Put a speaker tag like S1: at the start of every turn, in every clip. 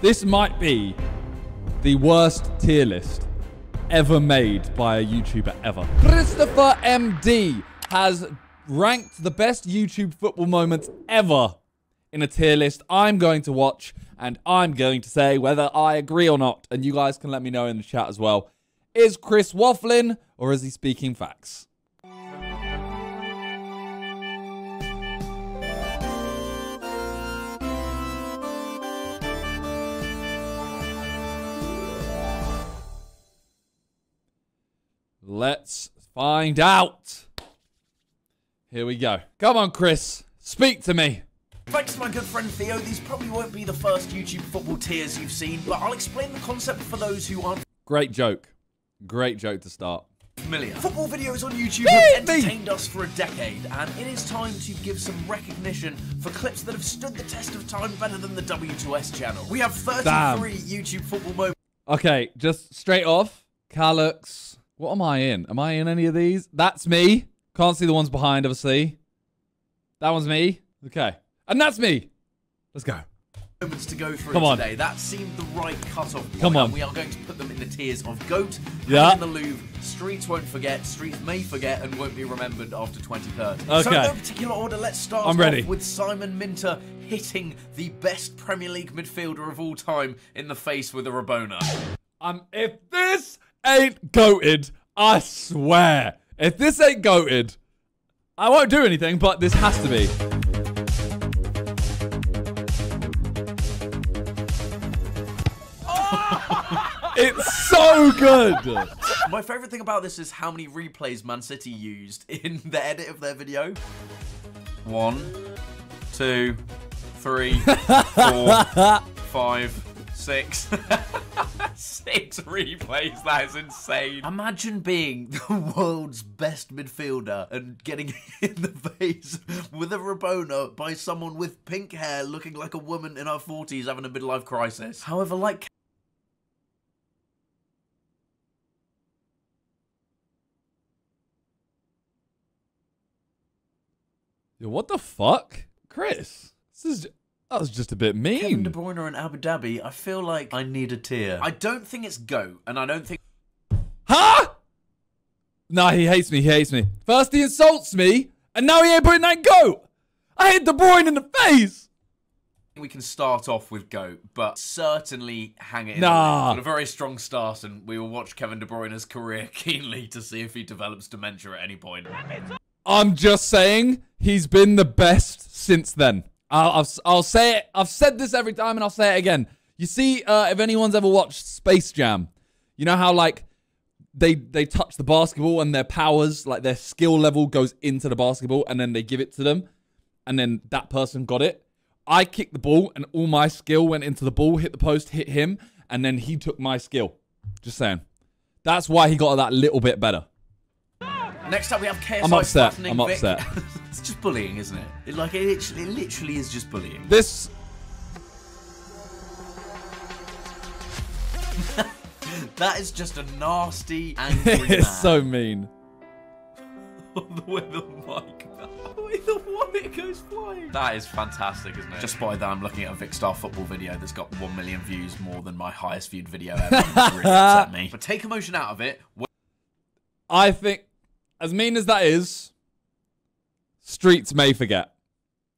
S1: This might be the worst tier list ever made by a YouTuber ever. Christopher MD has ranked the best YouTube football moments ever in a tier list I'm going to watch and I'm going to say whether I agree or not. And you guys can let me know in the chat as well. Is Chris waffling or is he speaking facts? Let's find out. Here we go. Come on, Chris. Speak to me.
S2: Thanks to my good friend Theo, these probably won't be the first YouTube football tiers you've seen, but I'll explain the concept for those who aren't
S1: Great joke. Great joke to start.
S2: familiar. Football videos on YouTube have entertained us for a decade, and it is time to give some recognition for clips that have stood the test of time better than the W2S channel. We have 33
S1: Damn.
S2: YouTube football moments.
S1: Okay, just straight off. Calux. What am I in? Am I in any of these? That's me. Can't see the ones behind, obviously. That one's me. Okay. And that's me. Let's go.
S2: moments to go through
S1: Come on.
S2: today. That seemed the right cut-off point.
S1: Come on.
S2: And we are going to put them in the tiers of GOAT,
S1: Yeah.
S2: in the Louvre, Streets won't forget, Streets may forget and won't be remembered after 2030. So
S1: Okay.
S2: in no particular order, let's start
S1: I'm ready.
S2: with Simon Minter hitting the best Premier League midfielder of all time in the face with a Rabona.
S1: Um, if this ain't goated, I swear. If this ain't goated, I won't do anything, but this has to be. it's so good.
S2: My favourite thing about this is how many replays Man City used in the edit of their video. One, two, three, four, five, six. six replays, that is insane. Imagine being the world's best midfielder and getting hit in the face with a Rabona by someone with pink hair looking like a woman in her 40s having a midlife crisis. However, like
S1: Yo, what the fuck? Chris, this is that was just a bit mean.
S2: Kevin
S1: mean.
S2: De Bruyne and Abu Dhabi, I feel like I need a tear. I don't think it's GOAT, and I don't think
S1: Huh? Nah, he hates me. He hates me. First he insults me, and now he ain't putting that goat. I hit De Bruyne in the face.
S2: we can start off with GOAT, but certainly hang it in
S1: Nah.
S2: But a very strong start, and we will watch Kevin De Bruyne's career keenly to see if he develops dementia at any point.
S1: I'm just saying he's been the best since then. I'll, I'll, I'll say it. I've said this every time, and I'll say it again. You see, uh, if anyone's ever watched Space Jam, you know how like they they touch the basketball and their powers, like their skill level, goes into the basketball, and then they give it to them, and then that person got it. I kicked the ball, and all my skill went into the ball, hit the post, hit him, and then he took my skill. Just saying. That's why he got that little bit better.
S2: Next up, we have KSI
S1: I'm upset.
S2: flattening
S1: I'm
S2: Vic.
S1: upset.
S2: it's just bullying, isn't it? it like it literally, it literally is just bullying.
S1: This
S2: That is just a nasty, angry man.
S1: is so mean.
S2: the way the mic, the way the wallet goes flying. That is fantastic, isn't it? Just by that, I'm looking at a Vikkstar football video that's got one million views more than my highest viewed video ever. It's really upset me. But take emotion out of it.
S1: I think, as mean as that is, streets may forget.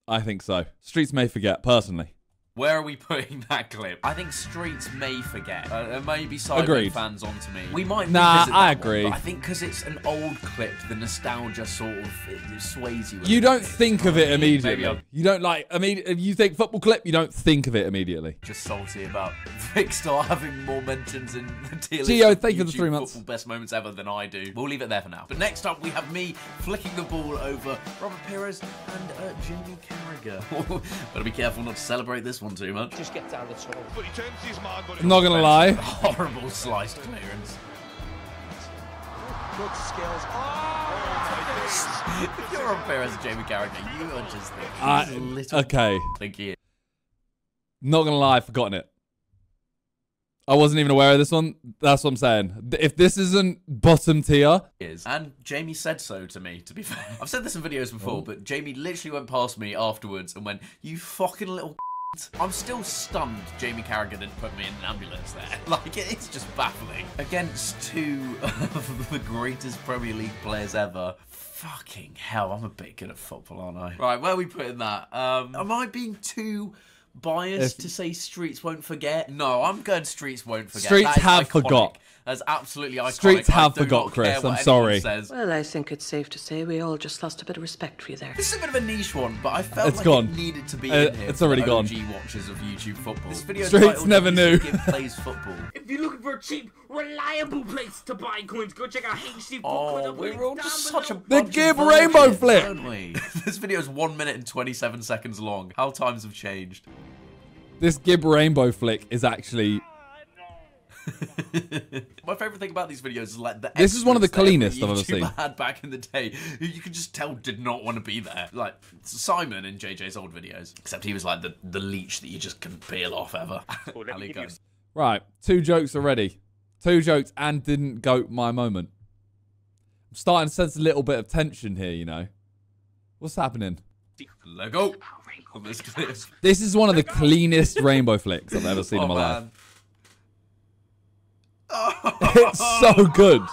S1: I think so. Streets may forget, personally.
S2: Where are we putting that clip? I think Streets may forget. Uh, there may be Cyber
S1: Agreed.
S2: fans onto me. We might
S1: Nah,
S2: revisit that
S1: I
S2: one,
S1: agree.
S2: but I think because it's an old clip, the nostalgia sort of it, it sways you.
S1: You don't
S2: bit,
S1: think of it
S2: what Maybe
S1: immediately. You don't like, I mean, if you think football clip, you don't think of it immediately.
S2: just salty about Vikkstar having more mentions in the tier list
S1: Gio,
S2: of
S1: thank you for the
S2: YouTube
S1: three months.
S2: Football best moments ever than I do. We'll leave it there for now. But next up, we have me flicking the ball over Robert Pires and uh, Jamie Carragher. Better be careful not to celebrate this one too much.
S3: Just get down the tunnel.
S4: But he turns his man, but
S1: I'm not gonna lie.
S2: Horrible sliced clearance.
S3: Good skills.
S2: Oh, if you're on Pires and Jamie Carragher, you are just the
S1: I-
S2: little
S1: okay.
S2: think he
S1: Not gonna lie, I've forgotten it. I wasn't even aware of this one. That's what I'm saying. If this isn't bottom tier,
S2: is. And Jamie said so to me, to be fair. I've said this in videos
S1: Oh.
S2: before, but Jamie literally went past me afterwards and went, You fucking little I'm still stunned Jamie Carragher didn't put me in an ambulance there. Like, it's just baffling. Against two of the greatest Premier League players ever. Fucking hell, I'm a bit good at football, aren't I? Right, where are we putting that? Um, am I being too biased
S1: If-
S2: to say Streets won't forget? No, I'm going Streets won't forget.
S1: Streets
S2: That is
S1: have
S2: iconic.
S1: forgot.
S2: That's absolutely iconic.
S1: Streets have
S2: do
S1: forgot, Chris. I'm sorry.
S2: Says.
S3: Well, I think it's safe to say we all just lost a bit of respect for you there.
S2: This is a bit of a niche one, but I felt
S1: It's
S2: like
S1: gone.
S2: it needed to be
S1: Uh,
S2: in here.
S1: it's already
S2: the
S1: gone.
S2: OG watchers of YouTube football. This video
S1: Streets never knew."
S2: Skip plays football.
S4: If you're looking for a cheap, reliable place to buy coins, go check out HD
S2: Oh, we're all just such a
S1: The
S2: bunch of
S1: Gib Rainbow
S2: virgins,
S1: Flick.
S2: aren't we? this video is one minute and twenty-seven seconds long. How times have changed.
S1: This Gib Rainbow flick is actually.
S2: My favorite thing about these videos is like the
S1: This is one of the
S2: extras that
S1: cleanest I've ever seen.
S2: had back in the day, who you could just tell did not want to be there. Like Simon in JJ's old videos, except he was like the, the leech that you just can't peel off ever. Ali Khan.
S1: Right, two jokes already. Two jokes and didn't goat my moment. I'm starting to sense a little bit of tension here, you know. What's happening?
S2: Lego this
S1: is one of the cleanest rainbow flicks I've ever seen
S2: Oh
S1: in my life. It's so good.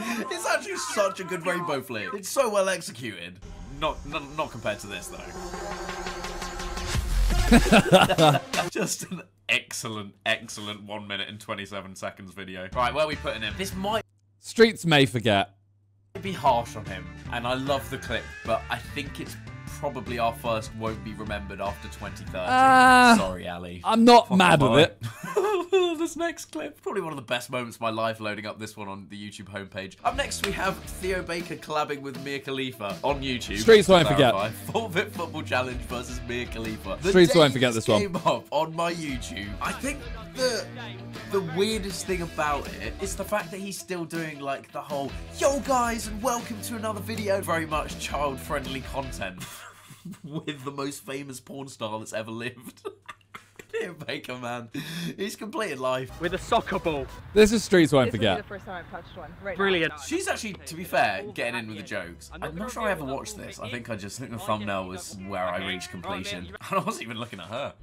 S2: It's actually such a good rainbow flick. It's so well executed. Not not, not compared to this though. Just an excellent, excellent one minute and twenty seven seconds video. Right, where are we putting him? This might
S1: Streets may forget.
S2: be harsh on him, and I love the clip, but I think it's probably our first won't be remembered after 2030.
S1: Ah,
S2: Sorry, Ali.
S1: I'm not
S2: Fuck
S1: mad with it.
S2: this next clip, probably one of the best moments of my life loading up this one on the YouTube homepage. Up next, we have Theo Baker collabing with Mia Khalifa on YouTube.
S1: Streets won't forget.
S2: clarify. Full Fit Football Challenge versus Mia Khalifa. The
S1: Streets won't forget this one.
S2: came up on my YouTube. I think the the weirdest thing about it is the fact that he's still doing like the whole yo guys and welcome to another video very much child friendly content with the most famous porn star that's ever lived Theo Baker man he's completed life
S4: With a soccer ball.
S1: This is Streets won't
S5: This would be the first time I've touched one. Right
S4: Brilliant.
S2: She's actually, to be fair, getting in with the jokes. I'm not sure I ever watched this. I think I just think the thumbnail was where I reached completion. And I wasn't even looking at her.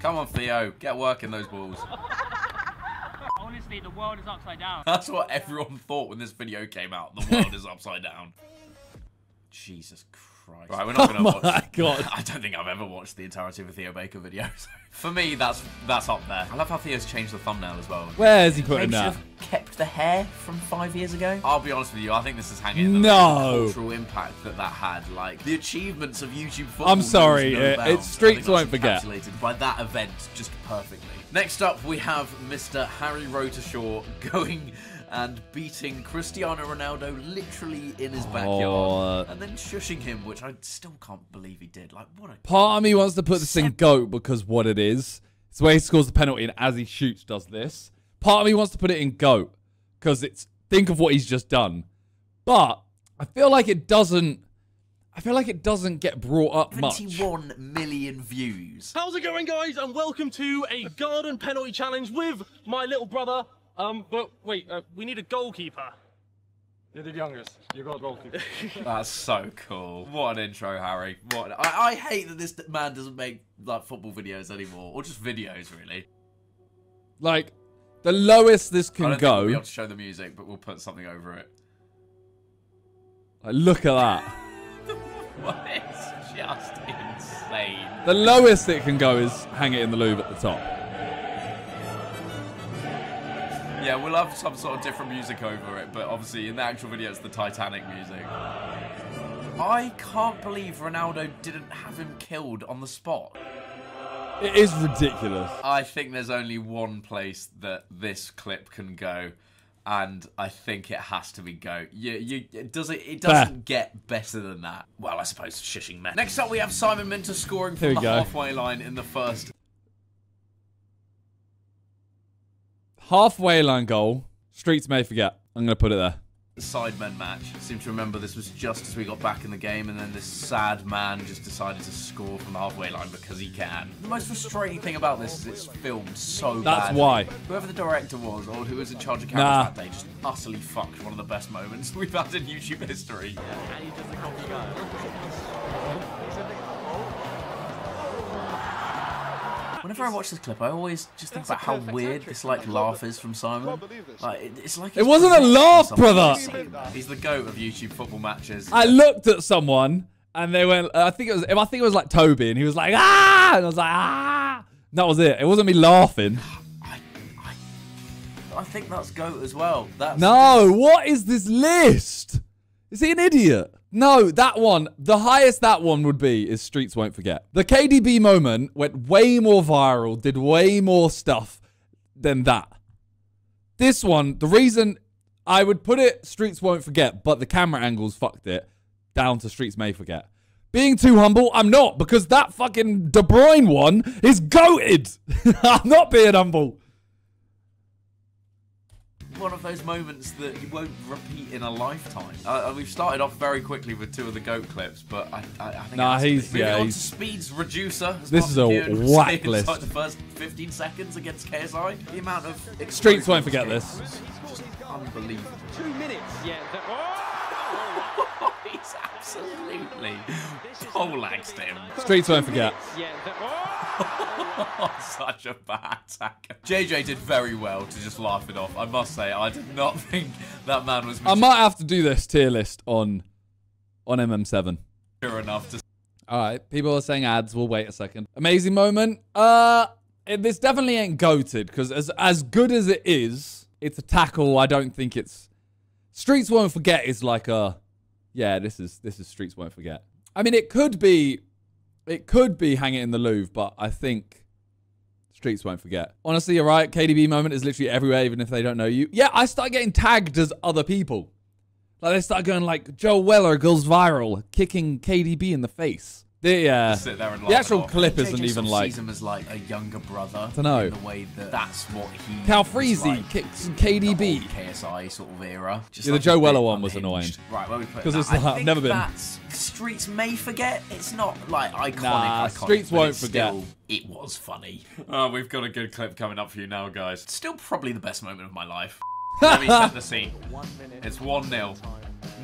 S2: Come on, Theo, get working those balls.
S6: Honestly, the world is upside down.
S2: That's what everyone thought when this video came out. The world is upside down. Jesus Christ. Right, we're not
S1: Oh
S2: gonna watch.
S1: my god.
S2: I don't think I've ever watched the entirety of a Theo Baker video. so For me, that's that's up there. I love how Theo's changed the thumbnail as well.
S1: Where is he putting
S2: Maybe should
S1: that?
S2: have kept the hair from five years ago. I'll be honest with you, I think this is hanging in the
S1: No.
S2: cultural impact that that had. Like the achievements of YouTube football.
S1: I'm sorry,
S2: no bounds.
S1: it's Streets
S2: I
S1: won't forget.
S2: by that event just perfectly. Next up, we have Mr. Harry Rotershaw going and beating Cristiano Ronaldo literally in his backyard,
S1: Oh.
S2: and then shushing him, which I still can't believe he did. Like what a
S1: Part of me wants to put this in GOAT because what it is. It's the way he scores the penalty and as he shoots does this. Part of me wants to put it in GOAT because it's think of what he's just done. But I feel like it doesn't I feel like it doesn't get brought up much.
S2: 21 million views.
S4: How's it going, guys? And welcome to a garden penalty challenge with my little brother. Um, but wait, uh, we need a goalkeeper.
S7: You're the youngest. You got goalkeeper.
S2: That's so cool. What an intro, Harry. What I, I hate that this man doesn't make like football videos anymore, or just videos really.
S1: Like the lowest this
S2: I
S1: can
S2: don't think we'll be
S1: go.
S2: able to show the music, but we'll put something over it.
S1: Like, look at that.
S2: What is just insane.
S1: The lowest it can go is hang it in the Louvre at the top.
S2: Yeah, we'll have some sort of different music over it, but obviously in the actual video it's the Titanic music. I can't believe Ronaldo didn't have him killed on the spot.
S1: It is ridiculous.
S2: I think there's only one place that this clip can go, and I think it has to be go. You, you, it does it? It doesn't get better than that. Well, I suppose shushing men. Next up, we have Simon Minter scoring from the
S1: go.
S2: halfway line in the first.
S1: Halfway line goal. Streets may forget. I'm gonna put it there.
S2: Sidemen match. I seem to remember this was just as we got back in the game, and then this sad man just decided to score from the halfway line because he can. The most frustrating thing about this is it's filmed so
S1: That's
S2: badly.
S1: why.
S2: Whoever the director was, or who was in charge of cameras
S1: Nah.
S2: that day, just utterly fucked one of the best moments we've had in YouTube history. Whenever I watch this clip, I always just think about how weird this like laugh is from Simon. Like it- it's like
S1: It wasn't a laugh, brother.
S2: He's the goat of YouTube football matches.
S1: I looked at someone and they went. I think it was. I think it was like Tobi, and he was like ah, and I was like ah. That was it. It wasn't me laughing.
S2: I, I, I think that's goat as well. That's
S1: No, what is this list? Is he an idiot? No, that one, the highest that one would be is Streets Won't Forget. The KDB moment went way more viral, did way more stuff than that. This one, the reason I would put it Streets Won't Forget, but the camera angles fucked it down to Streets May Forget. Being too humble, I'm not, because that fucking De Bruyne one is goated. I'm not being humble.
S2: One of those moments that you won't repeat in a lifetime. Uh, we've started off very quickly with two of the goat clips, but I, I, I think
S1: Nah,
S2: it has to be.
S1: he's-
S2: Moving
S1: yeah,
S2: on
S1: he's-
S2: to Speed's reducer. as
S1: This is a
S2: Martin
S1: whack list.
S2: inside The first 15 seconds against KSI. The amount of
S1: Streets won't
S2: explosive
S1: forget this.
S2: Just unbelievable.
S4: Two minutes. Yeah.
S2: He's absolutely poleaxed him.
S1: Streets Won't Forget.
S2: Such a bad attacker. JJ did very well to just laugh it off. I must say, I did not think that man was
S1: I might have to do this tier list on on MM7.
S2: mature enough to
S1: All right, people are saying ads. We'll wait a second. Amazing moment. Uh, it, this definitely ain't goated because as as good as it is, it's a tackle. I don't think it's Streets won't forget. Is like a yeah. This is this is Streets won't forget. I mean, it could be, it could be hang it in the Louvre, but I think Streets won't forget. Honestly, you're right. KDB moment is literally everywhere, even if they don't know you. Yeah, I start getting tagged as other people. Like they start going like Joe Weller goes viral, kicking KDB in the face. The, uh, yeah,
S2: sit there and
S1: the actual clip isn't
S2: sort
S1: even
S2: of
S1: like
S2: sees him as like a younger brother.
S1: I Dunno.
S2: In the way that that's what he.
S1: Cal
S2: was like
S1: kicks
S2: in the
S1: KDB.
S2: old KSI sort of era. Just
S1: Yeah, the
S2: like
S1: Joe
S2: a
S1: Weller one was annoying.
S2: Right, where we put
S1: 'Cause
S2: that?
S1: it's
S2: I
S1: like, I've
S2: think
S1: never been.
S2: That's Streets may forget. It's not like iconic.
S1: Nah,
S2: iconic,
S1: Streets won't forget.
S2: Still, it was funny. Oh, we've got a good clip coming up for you now, guys. Still probably the best moment of my life. Let me set the scene. It's 1 0.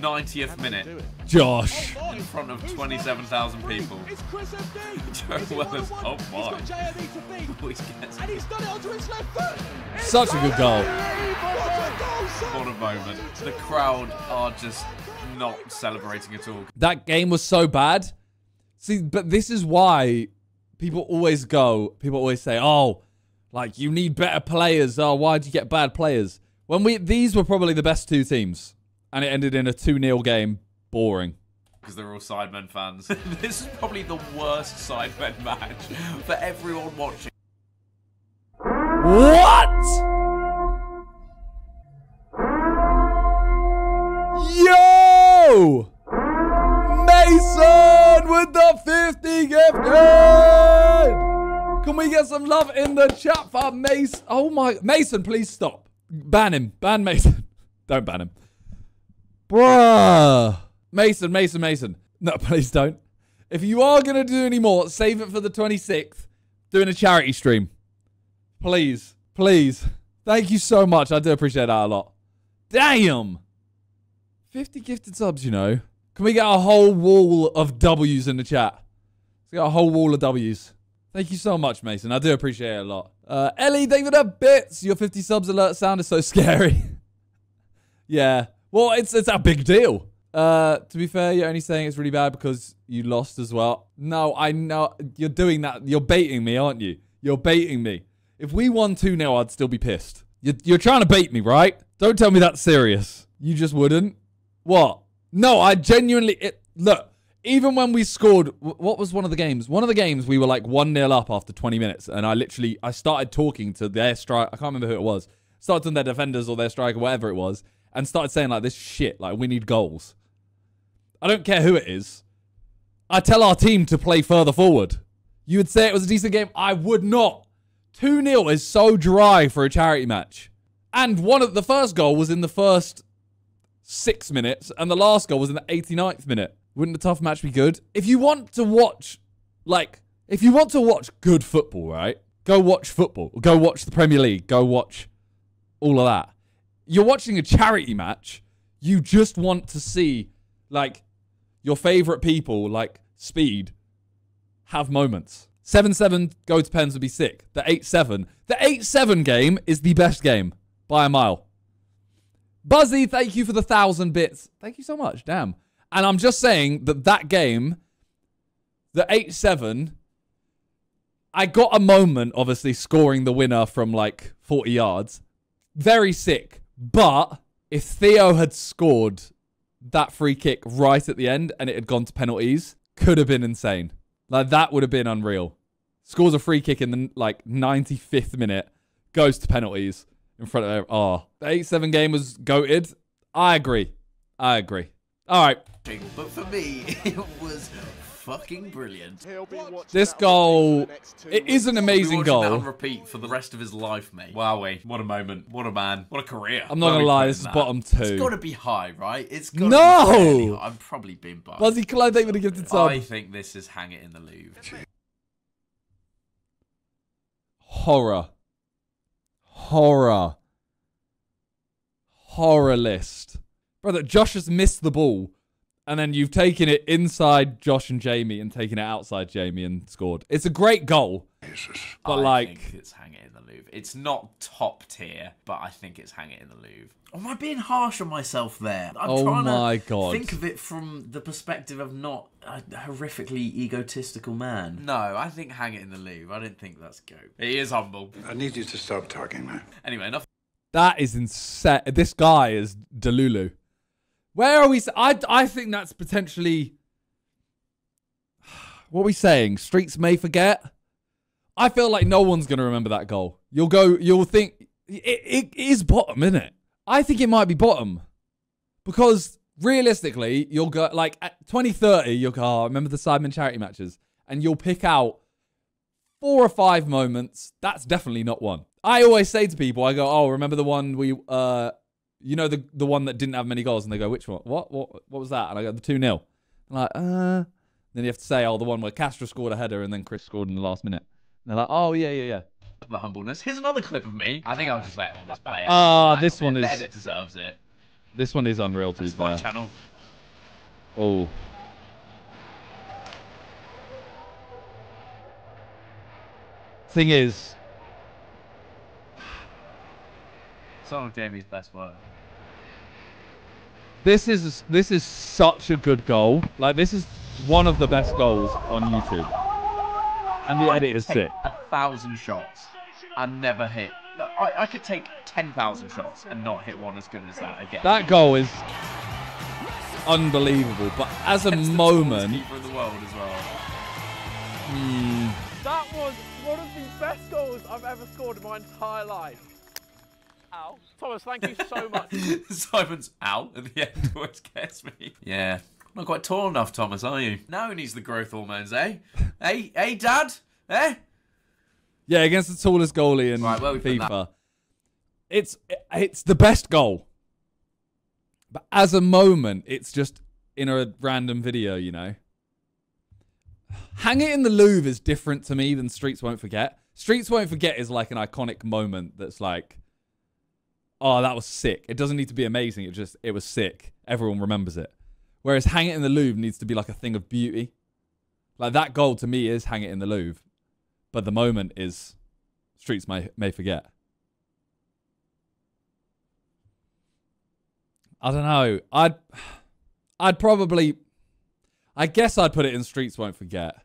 S2: 90th minute.
S1: Josh.
S2: In front of 27,000 people.
S4: it's Chris MD.
S2: Joe Weller's. Oh
S4: He's
S2: my.
S4: got JME to beat.
S2: Always gets
S4: And he's done it onto his left foot. It's
S1: Such a good goal.
S4: What a goal.
S2: What a moment. The crowd are just not celebrating at all.
S1: That game was so bad. See, but this is why people always go, people always say, oh, like you need better players. Oh, why'd you get bad players? When we, these were probably the best two teams. And it ended in a 2 0 game. Boring.
S2: Because they're all Sidemen fans. this is probably the worst Sidemen match for everyone watching.
S1: What? Yo! Mason with the 50 gifted! Can we get some love in the chat for Mason? Oh my. Mason, please stop. Ban him. Ban Mason. Don't ban him. Bruh. Mason, Mason, Mason. No, please don't. If you are going to do any more, save it for the 26th. Doing a charity stream. Please, please. Thank you so much. I do appreciate that a lot. Damn. 50 gifted subs, you know. Can we get a whole wall of W's in the chat? Let's get a whole wall of W's. Thank you so much, Mason. I do appreciate it a lot. Uh, Ellie, thank you for the bits. Your 50 subs alert sound is so scary. yeah. Well, it's it's a big deal. Uh, to be fair, you're only saying it's really bad because you lost as well. No, I know you're doing that. You're baiting me, aren't you? You're baiting me. If we won 2 0, I'd still be pissed. You're, you're trying to bait me, right? Don't tell me that's serious. You just wouldn't. What? No, I genuinely. It, look, even when we scored, what was one of the games? One of the games we were like 1 0 up after 20 minutes. And I literally, I started talking to their strike. I can't remember who it was. Started to their defenders or their striker, whatever it was. And started saying like this shit, like we need goals. I don't care who it is. I tell our team to play further forward. You would say it was a decent game. I would not. 2 0 is so dry for a charity match. And one of the first goal was in the first six minutes, and the last goal was in the 89th minute. Wouldn't a tough match be good? If you want to watch, like, if you want to watch good football, right? Go watch football. Go watch the Premier League. Go watch all of that. You're watching a charity match. You just want to see, like, your favorite people, like Speed, have moments. 7 7 go to pens would be sick. The 8 7. The 8 7 game is the best game by a mile. Buzzy, thank you for the thousand bits. Thank you so much. Damn. And I'm just saying that that game, the 8 7, I got a moment, obviously, scoring the winner from like 40 yards. Very sick. But if Theo had scored that free kick right at the end and it had gone to penalties, could have been insane. Like that would have been unreal. Scores a free kick in the like 95th minute, goes to penalties in front of oh the 8-7 game was goated. I agree. I agree. All right.
S2: But for me, it was fucking brilliant.
S1: This goal it is an amazing
S2: We'll be watching that on
S1: goal.
S2: repeat for the rest of his life, mate. Wowee. What a moment. What a man. What a career.
S1: I'm not
S2: Where
S1: gonna lie, this is
S2: that?
S1: bottom
S2: It's got to be high, right? It's got
S1: No!
S2: Be high. I'm probably being biased.
S1: Buzzy Clyde, thank you for the gifted sub.
S2: I think this is Hang It in the Louvre.
S1: horror. Horror. Horror list. Brother, Josh has missed the ball. And then you've taken it inside Josh and Jamie and taken it outside Jamie and scored. It's a great goal. But
S2: I
S1: like
S2: think it's Hang It in the Louvre. It's not top tier, but I think it's Hang It in the Louvre. Am I being harsh on myself there? I'm
S1: Oh
S2: trying
S1: my
S2: to
S1: God.
S2: think of it from the perspective of not a horrifically egotistical man. No, I think Hang It in the Louvre. I don't think that's go. He is humble.
S5: I need you to stop talking, man.
S2: Anyway, enough.
S1: that is insane. This guy is Delulu. Where are we? I, I think that's potentially. What are we saying? Streets may forget. I feel like no one's gonna remember that goal. You'll go. You'll think it, it is bottom, isn't it? I think it might be bottom because realistically, you'll go like at 2030. You'll go. Oh, remember the Sidemen charity matches, and you'll pick out four or five moments. That's definitely not one. I always say to people, I go, "Oh, remember the one we, uh, you know, the the one that didn't have many goals?" And they go, "Which one? What? What? What was that?" And I go, "The two 0 I'm like, uh. Then you have to say, "Oh, the one where Castro scored a header and then Chris scored in the last minute." And they're like, "Oh, yeah, yeah, yeah."
S2: The humbleness. Here's another clip of me. I think I'll just let this just play it.
S1: Ah, this one is
S2: edit deserves it.
S1: this one is unreal to be
S2: my
S1: fair.
S2: channel.
S1: Oh, thing is,
S2: Some of Jamie's best work.
S1: This is this is such a good goal. Like this is one of the best goals on YouTube, and the edit is sick.
S2: a thousand shots and never hit. I, I could take ten thousand shots and not hit one as good as that again.
S1: That goal is unbelievable. But as a
S2: Against
S1: moment,
S2: tallest keeper in the world as well. Hmm.
S4: That was one of the best goals I've ever scored in my entire life. Ow. Thomas, thank you so much.
S2: Simon's out at the end always gets me. Yeah. Not quite tall enough, Thomas, are you? Now he needs the growth hormones, eh? hey, hey, Dad? Eh?
S1: yeah, against the tallest goalie in
S2: Right, where we put that?
S1: FIFA, it's it's the best goal. But as a moment, it's just in a random video, you know. Hang it in the Louvre is different to me than Streets Won't Forget. Streets Won't Forget is like an iconic moment that's like, oh, that was sick. It doesn't need to be amazing. It just it was sick. Everyone remembers it. Whereas Hang It in the Louvre needs to be like a thing of beauty. Like that goal to me is Hang It in the Louvre, but the moment is Streets May May Forget. I don't know. I'd I'd probably I guess I'd put it in Streets Won't Forget.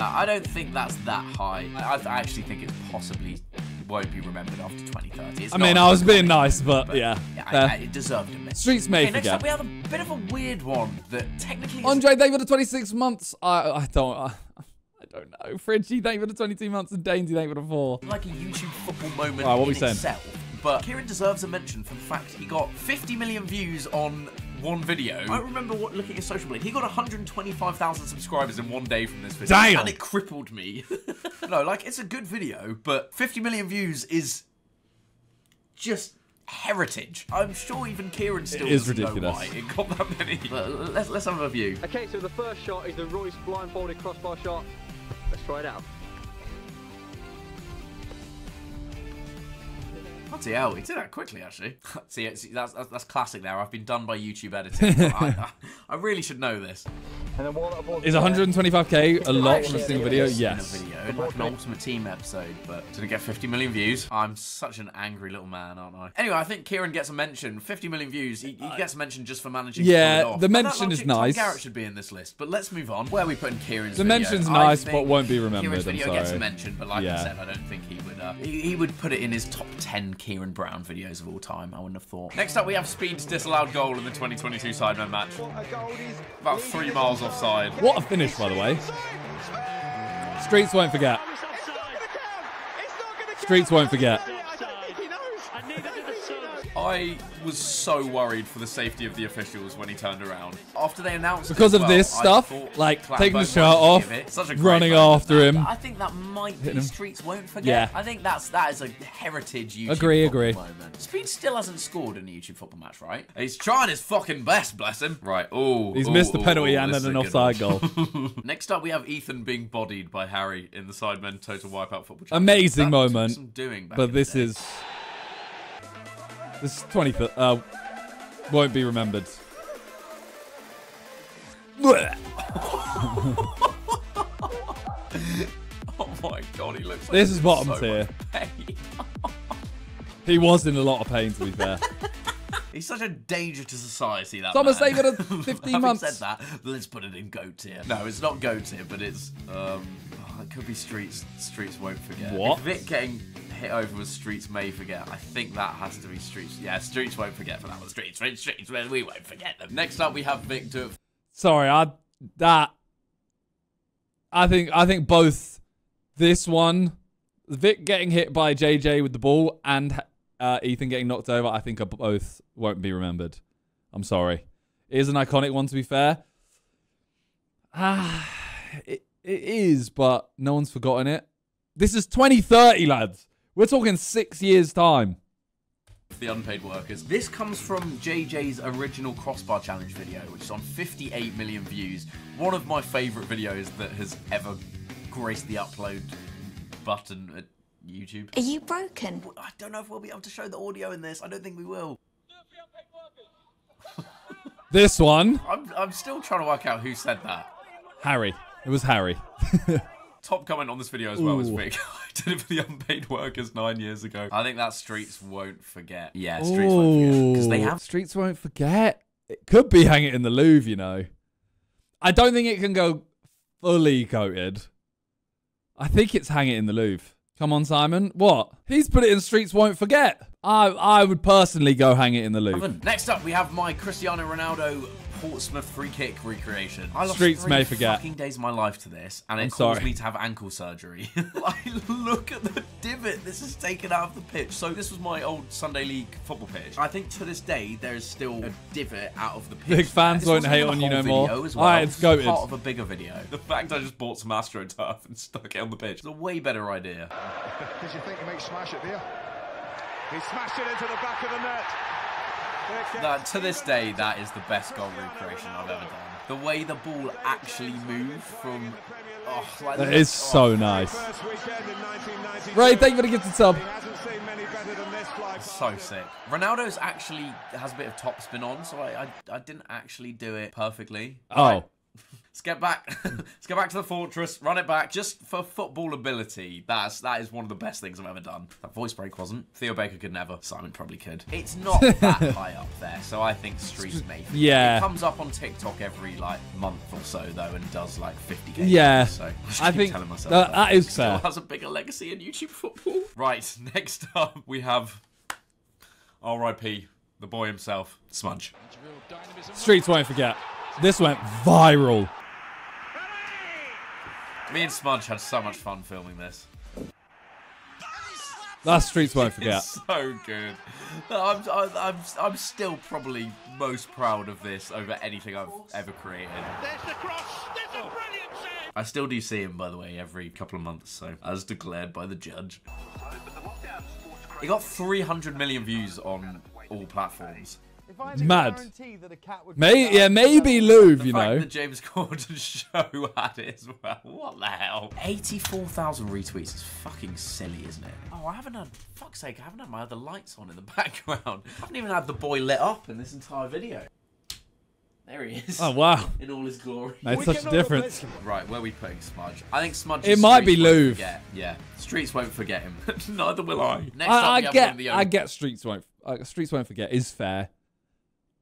S2: I don't think that's that high. I, I actually think it's possibly won't be remembered after 2030. It's
S1: I mean, I was being nice,
S2: moment,
S1: but yeah.
S2: I- I- it deserved a miss.
S1: Streets May
S2: Okay, next
S1: Forget.
S2: up, we have a bit of a weird one that technically
S1: Andre, thank you for the 26 months. I I don't I, I don't know. Fridgie, thank you for the 22 months, and Dainsy, thank you for the four.
S2: like a YouTube football moment
S1: Right, what
S2: in
S1: we saying?
S2: But Kieran deserves a mention for the fact he got 50 million views on one video. I remember what, looking at social blade. He got 125,000 subscribers in one day from this video.
S1: Damn.
S2: And it crippled me. no, like, it's a good video, but 50 million views is just heritage. I'm sure even Kieran still
S1: It is
S2: doesn't know
S1: ridiculous.
S2: why it got that many. But let's, let's have a view.
S7: Okay, so the first shot is the Royce blindfolded crossbar shot. Let's try it out.
S2: Bloody hell, he did that quickly, actually. see, see that's, that's, that's classic there. I've been done by YouTube editing. I, I, I really should know this.
S7: And then while that ball's
S1: Is
S7: there,
S1: 125k a lot for a single video?
S2: this
S1: Yes.
S2: In a video, like an Ultimate Team episode, but didn't get 50 million views. I'm such an angry little man, aren't I? Anyway, I think Kieran gets a mention. 50 million views. He, he gets a mention just for managing.
S1: Yeah,
S2: to it off.
S1: the mention is
S2: logic, Tom
S1: nice.
S2: Garrett should be in this list, but let's move on. Where are we putting Kieran's
S1: The
S2: video?
S1: mention's
S2: I
S1: nice, but won't be remembered,
S2: Kieran's
S1: I'm
S2: video gets a mention, but like I said, I don't think he would. Uh, he, he would put it in his top 10 Kieran Brown videos of all time. I wouldn't have thought. Next up, we have Speed's disallowed goal in the 2022 Sidemen match. About three miles offside.
S1: What a finish, by the way. Streets won't forget. Streets won't forget.
S2: I was so worried for the safety of the officials when he turned around. After they announced it
S1: Because
S2: as
S1: of
S2: well,
S1: this stuff, like
S2: Clattenburg
S1: taking the shirt off.
S2: Such a
S1: running after him.
S2: I think that might be
S1: Hitting.
S2: Streets won't forget.
S1: Yeah.
S2: I think that's that is a heritage YouTube
S1: Agree,
S2: football
S1: agree.
S2: moment. Speed still hasn't scored in a YouTube football match, right? He's trying his fucking best, bless him. Right. Oh,
S1: He's missed the penalty and then an offside goal.
S2: Next up, we have Ethan being bodied by Harry in the Sidemen Total Wipeout Football Challenge.
S1: Amazing
S2: That
S1: moment,
S2: some doing
S1: But this is. This is 20th. Uh, won't be remembered.
S2: Oh my god, he looks like
S1: This is bottom
S2: so
S1: tier. He was in a lot of pain, to be fair.
S2: He's such a danger to society. That
S1: Thomas
S2: man.
S1: David at 15
S2: Having
S1: months.
S2: said that, let's put it in goat tier. No, it's not goat tier, but it's um, oh, it could be streets. Streets won't forget.
S1: What?
S2: If Vic getting hit over with streets may forget. I think that has to be streets. Yeah, streets won't forget for that one. Streets, streets, streets. We won't forget them. Next up, we have Vic do it
S1: Sorry, I that. I think I think both this one, Vic getting hit by JJ with the ball, and uh, Ethan getting knocked over. I think are both won't be remembered. I'm sorry. It is an iconic one, to be fair. Ah, it, it is, but no one's forgotten it. This is 2030, lads. We're talking six years' time.
S2: the unpaid workers. This comes from JJ's original crossbar challenge video, which is on 58 million views. One of my favorite videos that has ever graced the upload button YouTube.
S6: Are you broken?
S2: I don't know if we'll be able to show the audio in this. I don't think we will.
S1: This one,
S2: I'm, I'm still trying to work out who said that.
S1: Harry. It was Harry.
S2: Top comment on this video as well is
S1: Ooh.
S2: Vic. I did it for the unpaid workers nine years ago. I think that Streets won't forget. Yeah, Streets won't forget. Because they have
S1: Streets won't forget. It could be hang it in the Louvre, you know. I don't think it can go fully coated. I think it's hang it in the Louvre. Come on, Simon. What? He's put it in Streets won't forget. I I would personally go hang it in the Louvre.
S2: Next up, we have my Cristiano Ronaldo Portsmouth free kick recreation. I lost
S1: Streets
S2: three
S1: may forget.
S2: fucking days of my life to this, and it
S1: I'm
S2: caused
S1: sorry.
S2: me to have ankle surgery. like, look at the divot this is taken out of the pitch. So this was my old Sunday League football pitch. I think to this day there is still a divot out of the pitch.
S1: Big fans
S2: This
S1: won't
S2: wasn't
S1: hate
S2: in the
S1: on you
S2: whole
S1: no more.
S2: video As well.
S1: Alright, it's
S2: This was
S1: goated.
S2: Part of a bigger video. The fact I just bought some AstroTurf and stuck it on the pitch is a way better idea.
S5: Did you think you might smash it there?
S8: He smashed it into the back of the net.
S2: That, to this day, that is the best goal recreation I've ever done. The way the ball actually moved from. Oh, like
S1: That
S2: the-
S1: is so
S2: oh,
S1: nice.
S8: First weekend in 1992.
S1: Ray, thank you for the gifted sub.
S8: He hasn't seen many better than this fly.
S2: So sick. Ronaldo's actually has a bit of topspin on, so I, I, I didn't actually do it perfectly.
S1: Oh.
S2: Let's get back. Let's get back to the fortress. Run it back, just for football ability. That's that is one of the best things I've ever done. That voice break wasn't. Theo Baker could never. Simon probably could. It's not that high up there, so I think Streets may.
S1: Yeah.
S2: It comes up on TikTok every like month or so though, and does like 50k.
S1: Yeah.
S2: So just
S1: I
S2: keep
S1: think
S2: telling myself
S1: that- that is
S2: Still
S1: fair.
S2: has a bigger legacy in YouTube football. Right. Next up, we have R.I.P. the boy himself, Smudge.
S1: Streets won't forget. This went viral.
S2: Me and Smudge had so much fun filming this.
S1: That Streets won't forget.
S2: It's so good. I'm, I'm, I'm, I'm still probably most proud of this over anything I've ever created.
S8: There's the cross. There's a brilliant save.
S2: I still do see him, by the way, every couple of months, so as declared by the judge. He got 300 million views on all platforms.
S1: Mad. May yeah, maybe Louvre,
S2: The
S1: you know.
S2: that James Corden show had it as well. What the hell? 84,000 retweets is fucking silly, isn't it? Oh, I haven't had, fuck's sake, I haven't had my other lights on in the background. I haven't even had the boy lit up in this entire video. There he is.
S1: Oh wow,
S2: In all his glory.
S1: made such a difference.
S2: Right, where are we putting Smudge? I think Smudge.
S1: It might be
S2: Streets won't
S1: Louvre.
S2: forget. Yeah, Streets won't forget him. Neither will I. Next up,
S1: I, I
S2: we have one
S1: get,
S2: the
S1: I get. Streets won't. Uh, Streets won't forget. Is fair.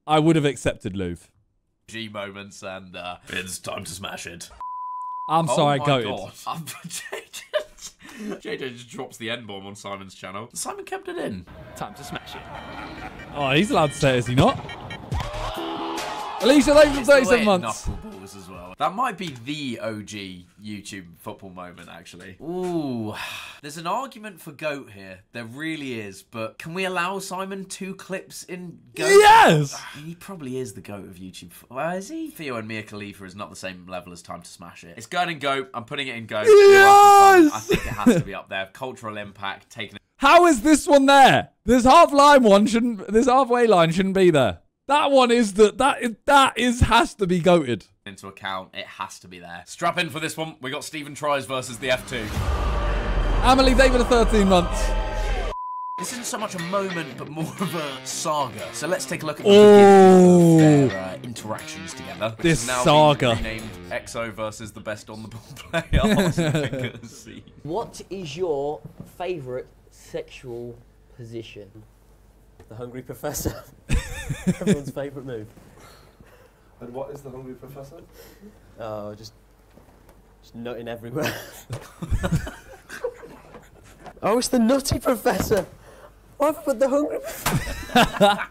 S1: I would have accepted Louvre.
S2: G moments, and uh, it's time to smash it.
S1: I'm sorry,
S2: oh
S1: I
S2: my
S1: goated.
S2: God. I'm- JJ just drops the N bomb on Simon's channel. Simon kept it in.
S4: Time to smash it.
S1: Oh, he's allowed to say it, is he not? Alicia, thank you for
S2: It's the way
S1: 37
S2: it
S1: months.
S2: Knuckleballs as well. That might be the OG YouTube football moment, actually. Ooh, there's an argument for GOAT here. There really is. But can we allow Simon two clips in GOAT?
S1: Yes!
S2: He probably is the GOAT of YouTube. Well, is he? Theo and Mia Khalifa is not the same level as Time to Smash It. It's going in GOAT. I'm putting it in GOAT. You're Simon. I think it has to be up there. Cultural impact, taking
S1: How is this one there? This half line one shouldn't. This halfway line shouldn't be there. That one is the that is that is has to be goated.
S2: into account. It has to be there. Strap in for this one. We got Stephen Tries versus the F2.
S1: Emily David of 13 months.
S2: This isn't so much a moment, but more of a saga. So let's take a look at the
S1: Oh.
S2: of their uh, interactions together. Which
S1: This
S2: is now
S1: saga.
S2: Being renamed EXO versus the best on the ball player. Arsene Wenger's scene.
S6: What is your favourite sexual position?
S7: The Hungry Professor. Everyone's favourite move.
S9: And what is the Hungry Professor?
S7: Oh, just, just nutting everywhere. oh, it's the Nutty Professor. Why have I put the Hungry Professor?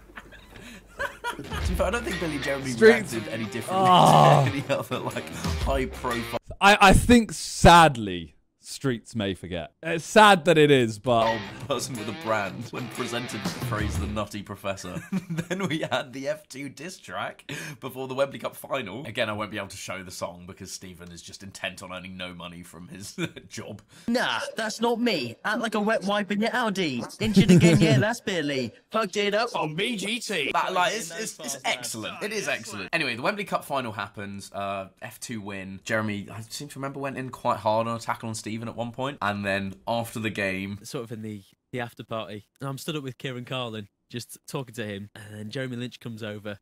S2: To be fair, I don't think Billy Jeremy
S1: Streets-
S2: reacted any differently
S1: Oh.
S2: to ah. any other like high profile
S1: I I think sadly streets may forget. It's sad that it is, but
S2: person with a brand when presented with the phrase the nutty professor. then we had the F2 diss track before the Wembley Cup final. Again, I won't be able to show the song because Stephen is just intent on earning no money from his job.
S6: Nah, that's not me. Act like a wet wipe in your Audi. Injured again, yeah, that's Billy. Plugged it up on BGT.
S2: That, like, it's, it's, it's excellent. It is excellent. Anyway, the Wembley Cup final happens. Uh, F2 win. Jeremy, I seem to remember, went in quite hard on a tackle on Stephen at one point. And then after the game,
S10: sort of in the the after party. I'm stood up with Kieran Carlin, just talking to him, and then Jeremy Lynch comes over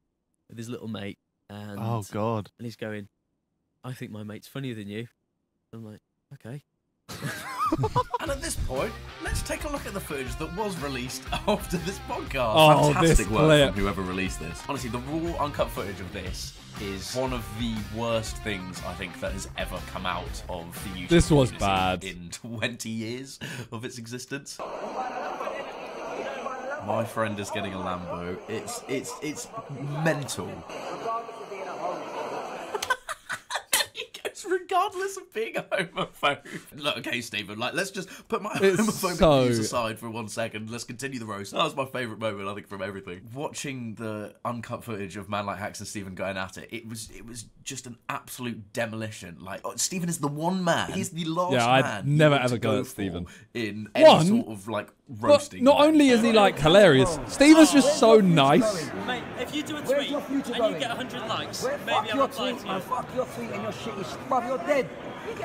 S10: with his little mate, and
S9: Oh God.
S10: and he's going, "I think my mate's funnier than you." I'm like, "Okay."
S2: And at this point, let's take a look at the footage that was released after this podcast.
S1: Oh,
S2: Fantastic
S1: this
S2: work
S1: clip.
S2: from whoever released this. Honestly, the raw, uncut footage of this is one of the worst things I think that has ever come out of the YouTube
S1: This was bad.
S2: in 20 years of its existence. My friend is getting a Lambo. It's it's it's mental. He goes, regardless of being a homophobe. Look, okay, Stephen, like, let's just put my
S1: It's
S2: homophobic
S1: so-
S2: views aside for one second. Let's continue the roast. That was my favourite moment, I think, from everything. Watching the uncut footage of Man Like Hacks and Stephen going at it, it was it was just an absolute demolition. Like, oh, Stephen is the one man. He's the last
S1: Yeah, I'd
S2: man.
S1: never ever
S2: to
S1: go at Stephen.
S2: In any
S1: One?
S2: sort of, like,
S1: but not only is he like hilarious, Stephen's just so nice.
S10: Mate, if you do a tweet and you get 100 likes,
S11: Where,
S10: maybe
S11: fuck
S10: I'll
S11: your
S10: reply
S11: tweet,
S10: to
S11: man.
S10: you.
S11: Fuck your tweet and your shit. Is- Bruv, you're dead.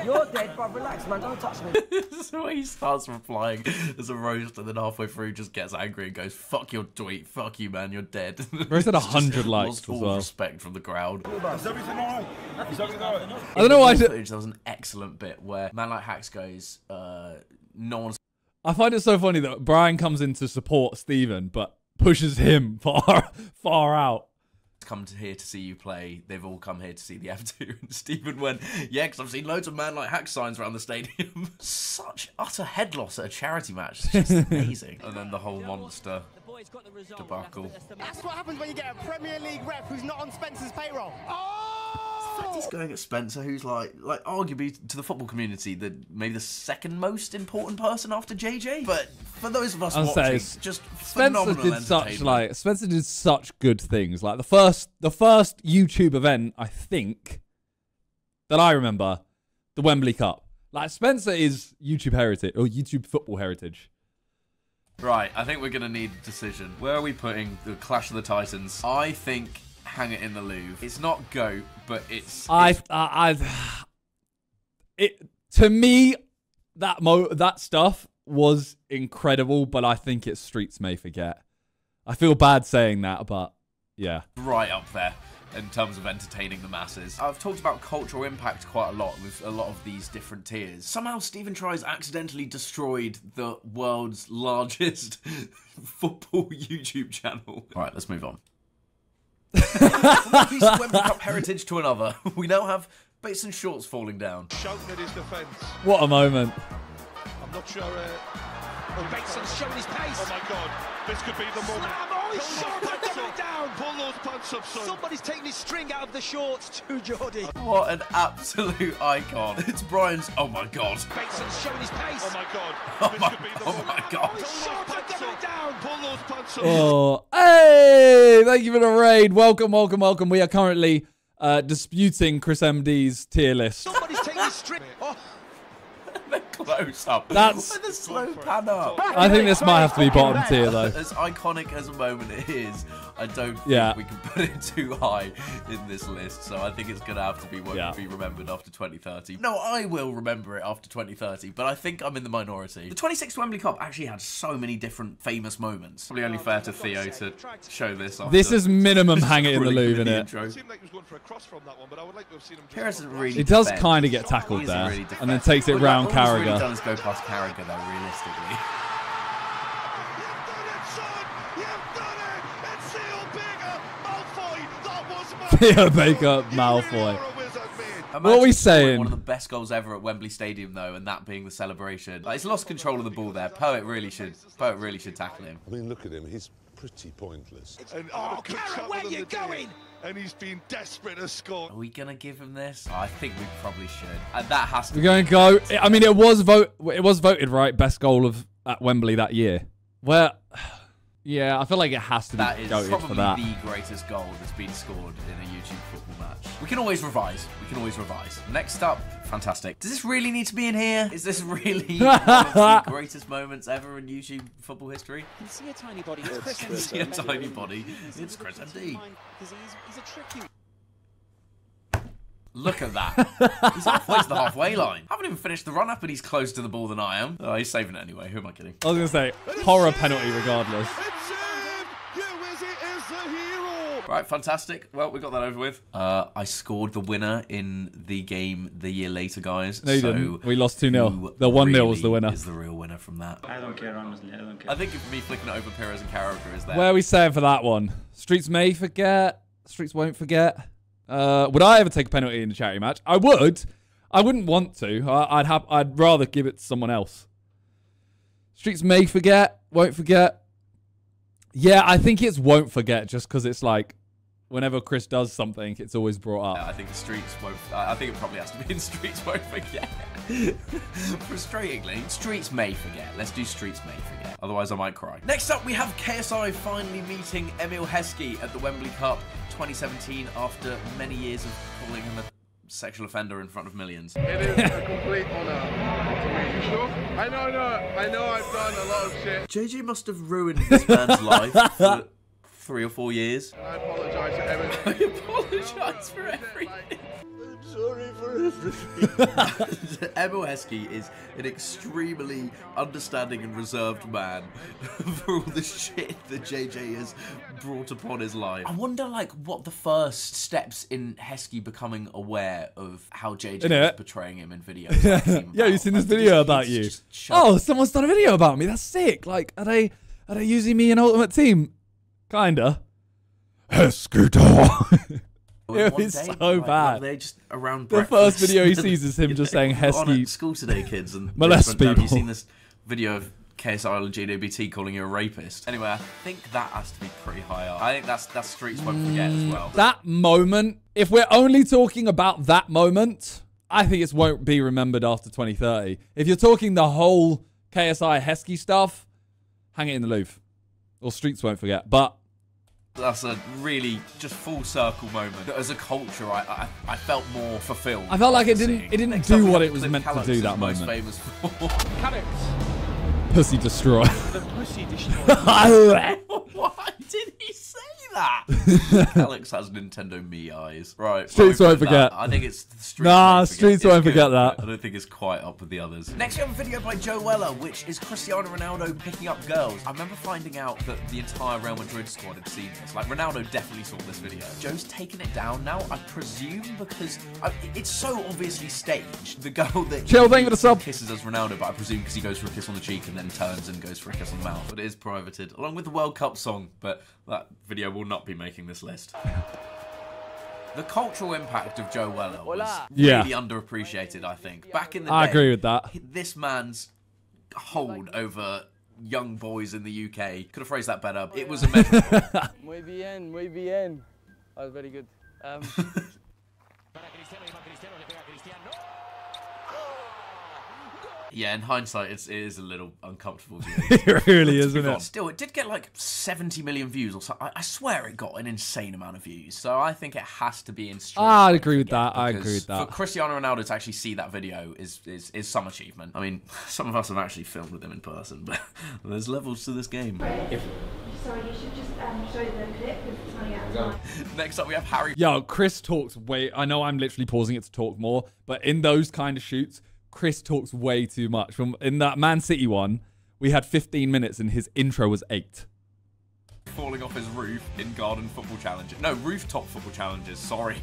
S11: You're dead, bruv. Relax, man. Don't touch me.
S2: so he starts replying as a roast and then halfway through just gets angry and goes, fuck your tweet, fuck you man, you're dead.
S1: Bro said
S2: It's just
S1: 100 likes
S2: lost
S1: as
S2: all
S1: well.
S2: respect from the crowd.
S5: Is everything alright? Is everything alright?
S1: I don't know why. I
S2: In
S1: did-
S2: footage, there was an excellent bit where Man Like Hacks goes, uh, no one's
S1: I find it so funny that Brian comes in to support Stephen, but pushes him far, far out.
S2: Come to here to see you play. They've all come here to see the F2. And Stephen went, yeah, because I've seen loads of Man Like hack signs around the stadium. Such utter head loss at a charity match. It's just amazing. and then the whole monster debacle.
S12: That's what happens when you get a Premier League rep who's not on Spencer's payroll. Oh!
S2: The fact he's going at Spencer, who's like, like arguably to the football community, the maybe the second most important person after JJ. But for those of us
S1: say
S2: watching,
S1: s-
S2: just
S1: Spencer did such like Spencer did such good things. Like the first, the first YouTube event I think that I remember, the Wembley Cup. Like Spencer is YouTube heritage or YouTube football heritage.
S2: Right, I think we're gonna need a decision. Where are we putting the Clash of the Titans? I think hang it in the Louvre. It's not goat, but it's.
S1: I,
S2: it's-
S1: I, it to me that mo that stuff was incredible, but I think it's streets may forget. I feel bad saying that, but yeah.
S2: right up there. in terms of entertaining the masses. I've talked about cultural impact quite a lot with a lot of these different tiers. Somehow Stephen Tries accidentally destroyed the world's largest football YouTube channel. All right, let's move on. From one piece of Wembley Cup heritage to another, we now have bits and shorts falling down.
S8: Shouting at his defence.
S1: What a moment.
S8: I'm not sure. Uh,
S12: Oh, Bateson's showing his pace.
S8: oh my God, this could be the moment.
S12: Slam! Oh, he's
S8: Pull
S12: shot
S8: those
S12: by
S8: up.
S12: down.
S8: Pull those pants up, son.
S12: Somebody's taking his string out of the shorts to Geordie.
S2: What an absolute icon. It's Brian's. Oh my god.
S12: Bateson's showing his pace.
S8: Oh my God,
S2: Oh my,
S8: could be the
S2: oh my god.
S12: Oh, he's shot by Derek down.
S8: Pull those pants up.
S1: Oh, hey! Thank you for the raid. Welcome, welcome, welcome. We are currently uh, disputing Chris MD's tier list.
S12: Somebody's taking his string. Oh,
S2: Close up.
S1: That's-
S2: With the slow pan up.
S1: I think this might have to be bottom tier though.
S2: As iconic as a moment it is, I don't
S1: Yeah.
S2: think we can put it too high in this list. So I think it's gonna have to be what
S1: Yeah.
S2: be remembered after 2030. No, I will remember it after 2030, but I think I'm in the minority. The 26th Wembley Cup actually had so many different famous moments. Probably only oh, fair to Theo to show this. After
S1: This is minimum hang it in the
S2: scrolling
S1: Louvre,
S2: through the
S1: innit?
S2: intro.
S8: It seemed like he was going for a cross from that one, but I would like to have seen him. just
S2: Perez isn't
S8: for
S2: really
S1: He does kind of get tackled there,
S2: really
S1: and then takes it
S2: All-
S1: round
S2: all he's really
S1: Carragher.
S2: done is go past Carragher though, realistically.
S1: Theo Baker, Malfoy. What are we saying?
S2: One of the best goals ever at Wembley Stadium, though, and that being the celebration. Like, he's lost control of the ball there. Poet really should. Poet really should tackle him.
S13: I mean, look at him. He's pretty pointless.
S8: And
S12: Oh,
S8: oh,
S12: Carrot, where you going?
S8: And he's been desperate to score.
S2: Are we gonna give him this? I think we probably should. And that has to.
S1: We're going to go. I mean, it was vote. It was voted right best goal of at Wembley that year. Where, yeah, I feel like it has to be
S2: That is
S1: voted
S2: probably
S1: for that.
S2: the greatest goal that's been scored in a YouTube football match. We can always revise. We can always revise. Next up, fantastic. Does this really need to be in here? Is this really one of the greatest moments ever in YouTube football history?
S14: You can see a tiny body. It's Chris
S2: You see a tiny body. It's Chris MD.
S14: He's, he's a tricky
S2: Look at that. he's halfway to the halfway line. I haven't even finished the run up and he's closer to the ball than I am. Oh, he's saving it anyway. Who am I kidding?
S1: I was going to say horror penalty regardless.
S2: Right, fantastic. Well, we got that over with. Uh, I scored the winner in the game the year later, guys.
S1: No, you
S2: so
S1: didn't. We lost 2-0. The 1-0 was the winner.
S2: Is the real winner from that?
S6: I don't care, honestly. I don't care.
S2: I think if me flicking it over Perez and Carragher is there.
S1: Where are we saying for that one? Streets may forget. Streets won't forget. Uh, would I ever take a penalty in a charity match? I would. I wouldn't want to. I, I'd have. I'd rather give it to someone else. Streets may forget. Won't forget. Yeah, I think it's won't forget just because it's like whenever Chris does something, it's always brought up.
S2: Yeah, I think the streets won't. I I think it probably has to be in streets won't forget. Frustratingly, streets may forget. Let's do streets may forget. Otherwise, I might cry. Next up, we have KSI finally meeting Emile Heskey at the Wembley Cup 2017 after many years of calling him a sexual offender in front of millions.
S15: It is a complete honour to meet you. Sure? I know, I know, I know I've done a lot of shit.
S2: JJ must have ruined this man's life for three or four years.
S15: I apologise for everything.
S2: I apologise for everything.
S15: I'm sorry for everything.
S2: Emile Heskey is an extremely understanding and reserved man for all the shit that JJ has brought upon his life. I wonder, like, what the first steps in Heskey becoming aware of how JJ is
S1: Innit?
S2: portraying him in videos. like,
S1: yeah, you
S2: about.
S1: seen this
S2: Like,
S1: video
S2: he
S1: about you?
S2: just shut
S1: Oh, someone's done a video about me. That's sick. Like, are they are they using me in Ultimate Team? Kinda. Heskey dog.
S2: One
S1: It was
S2: day,
S1: so
S2: like,
S1: bad.
S2: They're just around
S1: The first video he sees is him just saying
S2: On at school today, kids, and they
S1: molest
S2: just went down.
S1: people.
S2: You seen this video of KSI and GWT calling you a rapist? Anyway, I think that has to be pretty high up. I think that's that's streets won't forget as well.
S1: Mm, that moment, if we're only talking about that moment, I think it won't be remembered after 2030. If you're talking the whole KSI Heskey stuff, hang it in the Louvre. Or Streets won't forget. But
S2: That's a really just full circle moment. As a culture, I I, I felt more fulfilled.
S1: I felt like it didn't it didn't
S2: Next
S1: do what it was
S2: Cliff
S1: meant to do that
S2: most
S1: moment.
S2: famous for.
S1: Pussy destroy.
S12: The pussy destroyer.
S2: Why did he say that. Alex has Nintendo Me eyes. Right.
S1: Streets
S2: won't
S1: won't forget.
S2: that. I think it's the Streets
S1: Nah,
S2: won't forget.
S1: Streets won't forget that.
S2: I don't think it's quite up with the others. Next, we have a video by Joe Weller, which is Cristiano Ronaldo picking up girls. I remember finding out that the entire Real Madrid squad had seen this. Like, Ronaldo definitely saw this video. Joe's taken it down now, I presume, because I, it's so obviously staged. The girl that
S1: Chill, thank you for the sub.
S2: kisses as Ronaldo, but I presume because he goes for a kiss on the cheek and then turns and goes for a kiss on the mouth. But it is privated, along with the World Cup song, but that video will not be making this list. The cultural impact of Joe Weller was
S1: Yeah.
S2: really underappreciated, I think. Back in the
S1: I
S2: day,
S1: agree with that.
S2: This man's hold over young boys in the UK, could have phrased that better, it was immeasurable.
S16: Muy bien, muy bien. That was very good. Um,
S2: yeah, in hindsight, it's, it is a little uncomfortable.
S1: It really is, isn't it?
S2: Still, it did get like 70 million views or so. I, I swear it got an insane amount of views. So I think it has to be in straight
S1: I agree with that. I agree with that.
S2: For Cristiano Ronaldo to actually see that video is, is is some achievement. I mean, some of us have actually filmed with him in person, but there's levels to this game.
S17: Sorry, you should just um, show the clip because it's running out of time.
S2: Next up, we have Harry.
S1: Yo, Chris talks way. I know I'm literally pausing it to talk more, but in those kind of shoots, Chris talks way too much. From in that Man City one, we had 15 minutes and his intro was eight.
S2: falling off his roof in garden football challenges. No, rooftop football challenges. Sorry.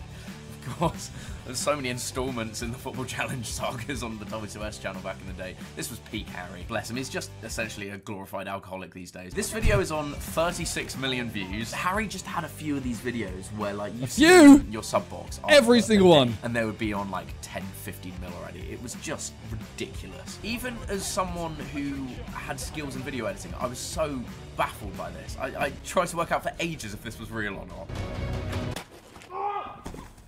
S2: Of course, there's so many installments in the football challenge sagas on the W2S channel back in the day. This was peak Harry. Bless him. He's just essentially a glorified alcoholic these days. This video is on 36 million views. Harry just had a few of these videos where like you see your sub box.
S1: Every single one.
S2: day, And they would be on like 10, 15 mil already. It was just ridiculous. Even as someone who had skills in video editing, I was so baffled by this. I, I tried to work out for ages if this was real or not.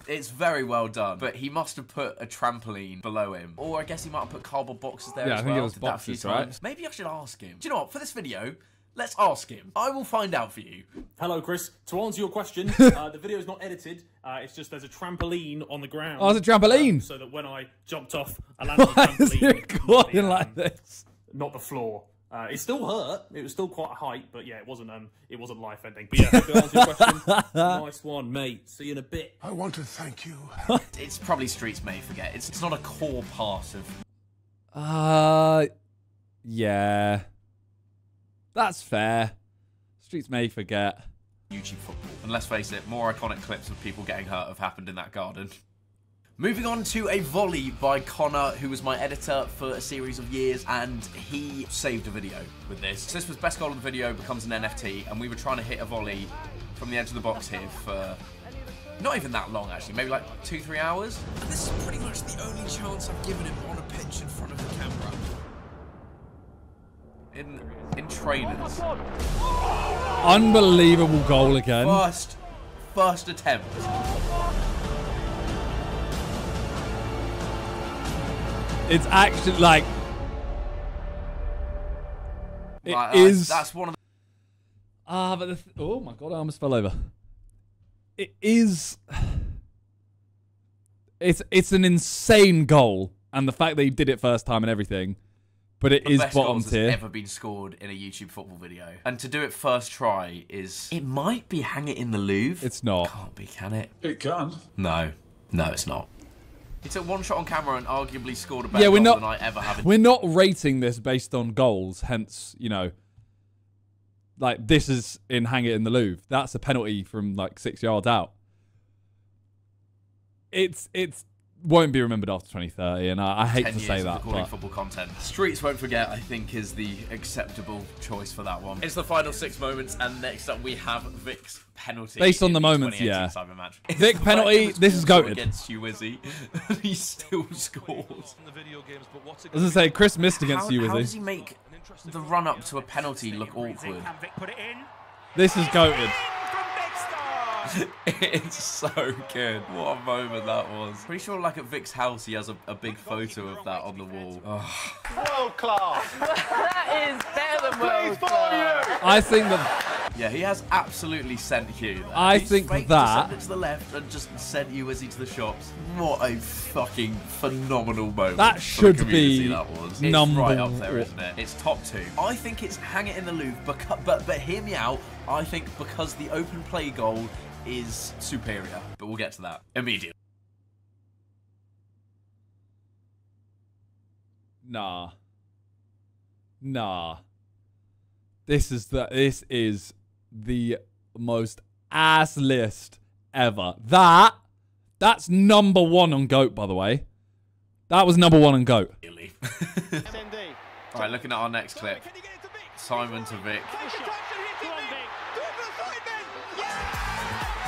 S2: It's very well done, but he must have put a trampoline below him. Or I guess he might have put cardboard boxes there
S1: Yeah,
S2: as
S1: I think it was
S2: Did that a few
S1: boxes, right?
S2: times. Maybe I should ask him. Do you know what? For this video, let's ask him. I will find out for you.
S18: Hello, Chris. To answer your question, uh, the video is not edited. Uh, it's just there's a trampoline on the ground.
S1: Oh, it's a trampoline.
S18: uh, so that when I jumped off, I landed on the
S1: Why is
S18: trampoline.
S1: it recording like this?
S18: Not the floor. Uh, it still hurt. It was still quite a height, but yeah, it wasn't. Um, it wasn't life ending. But yeah, hope that answers your question. nice one, mate. See you in a bit.
S8: I want to thank you.
S2: It's probably Streets May Forget. It's, it's not a core part of
S1: Uh, yeah. That's fair. Streets may forget.
S2: YouTube football. And let's face it, more iconic clips of people getting hurt have happened in that garden. Moving on to a volley by Connor, who was my editor for a series of years, and he saved a video with this. So this was best goal of the video, becomes an NFT, and we were trying to hit a volley from the edge of the box here for not even that long, actually, maybe like two, three hours. And this is pretty much the only chance I've given him on a pitch in front of the camera. In, in trainers.
S1: Unbelievable goal again.
S2: First, first attempt.
S1: It's actually like. It
S2: Like, uh,
S1: is.
S2: That's one of the
S1: Ah, but the th- oh my god, I almost fell over. It is. It's it's an insane goal, and the fact that he did it first time and everything, but it
S2: the
S1: is
S2: best
S1: bottom
S2: goals
S1: tier.
S2: that's ever been scored in a YouTube football video. And to do it first try is it might be hang it in the Louvre.
S1: It's not.
S2: Can't be, can it?
S8: It can.
S2: No, no, it's not. He took one shot on camera and arguably scored a better
S1: Yeah, we're
S2: goal
S1: not.
S2: than I ever have.
S1: We're not rating this based on goals. Hence, you know, like this is in hang it in the Louvre. That's a penalty from like six yards out. It's it's won't be remembered after 2030, and I, I hate to say
S2: of
S1: that.
S2: recording
S1: But
S2: football content. Streets won't forget. I think is the acceptable choice for that one. It's the final six moments, and next up we have Vik's penalty.
S1: Based on
S2: in
S1: the moments, yeah.
S2: Cyber match. Vik the
S1: penalty, this is
S2: also
S1: goated.
S2: against you, Izzy. and he still scores.
S1: As I was gonna say Chris missed against
S2: how,
S1: you,
S2: How does he make the run up to a penalty look awkward?
S1: This is goated.
S2: it's so good. What a moment that was. Pretty sure, like at Vik's house, he has a, a big photo of that on the wall.
S12: World class.
S19: that is better than world
S1: I think that
S2: Yeah, he has absolutely sent you. There.
S1: I
S2: He's
S1: think
S2: faked
S1: that-
S2: To send to the left and just sent you Izzy to the shops. What a fucking phenomenal moment.
S1: That should be
S2: that was. It's
S1: number
S2: right up there,
S1: one.
S2: isn't it? It's top two. I think it's hang it in the Louvre, because, but but hear me out. I think because the open play goal is superior, but we'll get to that immediately.
S1: Nah. Nah. This is the this is the most ass list ever. That that's number one on GOAT, by the way. That was number one on GOAT.
S2: All right, looking at our next clip. Simon to Vik.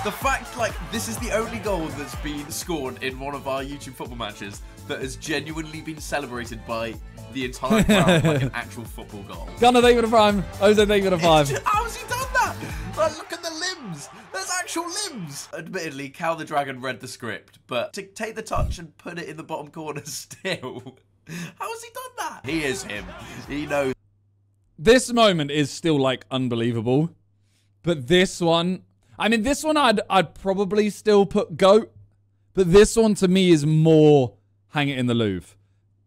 S2: The fact, like, this is the only goal that's been scored in one of our YouTube football matches that has genuinely been celebrated by the entire crowd like an actual football goal.
S1: Gunner, thank you for the prime. Jose, thank you for the five.
S2: How's he done that? Like, look at the limbs. There's actual limbs. Admittedly, Cal the Dragon read the script, but to take the touch and put it in the bottom corner still. How has he done that? He is him. He knows.
S1: This moment is still like unbelievable. But this one, I mean, this one I'd I'd probably still put GOAT. But this one to me is more hang it in the Louvre.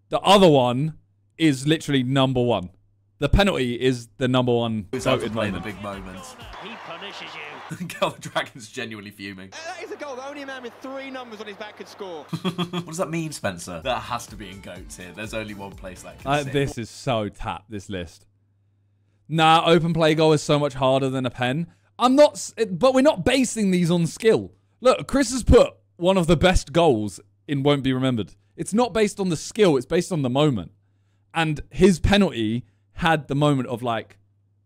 S1: The other one is literally number one. The penalty is the number one
S2: Knows how to
S1: voted
S2: play the
S1: moment.
S2: big moments.
S12: He punishes you.
S2: Cal the Dragon's genuinely fuming.
S12: That is a goal that only a man with three numbers on his back could score.
S2: what does that mean, Spencer? That has to be in GOATs here. There's only one place that can
S1: Uh,
S2: sit.
S1: this is so tapped, this list. Nah, open play goal is so much harder than a pen. I'm not, but we're not basing these on skill. Look, Chris has put one of the best goals in Won't Be Remembered. It's not based on the skill, it's based on the moment. And his penalty had the moment of like,